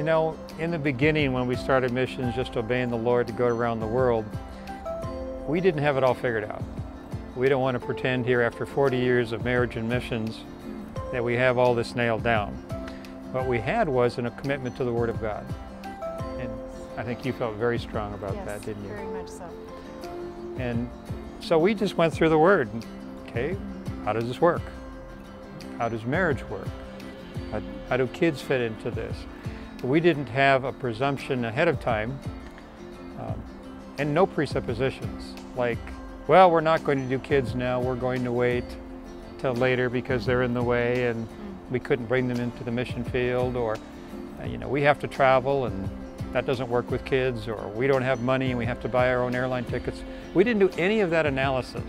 You know, in the beginning when we started missions, just obeying the Lord to go around the world, we didn't have it all figured out. We don't want to pretend here after 40 years of marriage and missions that we have all this nailed down. What we had was a commitment to the Word of God. And I think you felt very strong about yes, that, didn't you? very much so. And so we just went through the Word. Okay, how does this work? How does marriage work? How, how do kids fit into this? We didn't have a presumption ahead of time um, and no presuppositions like, well, we're not going to do kids now, we're going to wait till later because they're in the way and we couldn't bring them into the mission field or, uh, you know, we have to travel and that doesn't work with kids or we don't have money and we have to buy our own airline tickets. We didn't do any of that analysis.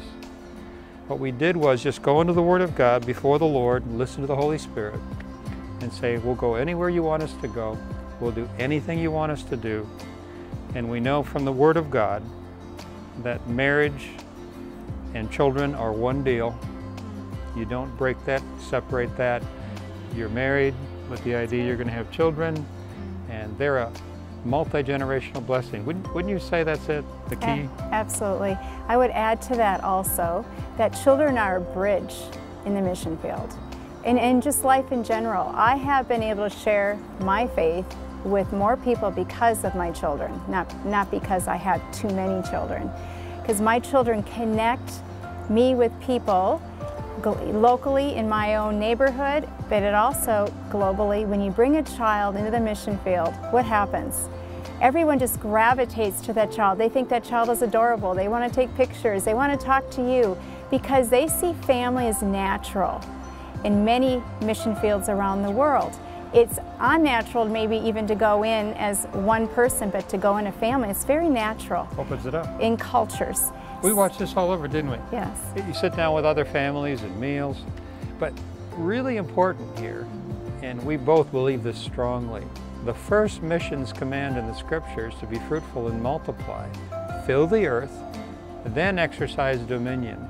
What we did was just go into the Word of God before the Lord and listen to the Holy Spirit and say, we'll go anywhere you want us to go. We'll do anything you want us to do. And we know from the Word of God that marriage and children are one deal. You don't break that, separate that. You're married with the idea you're going to have children, and they're a multi-generational blessing. Wouldn't, wouldn't you say that's it, the key? absolutely. I would add to that also that children are a bridge in the mission field. And, and just life in general. I have been able to share my faith with more people because of my children, not, not because I have too many children. Because my children connect me with people locally in my own neighborhood, but it also globally. When you bring a child into the mission field, what happens? Everyone just gravitates to that child. They think that child is adorable. They want to take pictures. They want to talk to you because they see family as natural in many mission fields around the world. It's unnatural maybe even to go in as one person, but to go in a family, it's very natural. Opens it up. In cultures. We watched this all over, didn't we? Yes. You sit down with other families and meals, but really important here, and we both believe this strongly, the first missions command in the scriptures to be fruitful and multiply, fill the earth, then exercise dominion.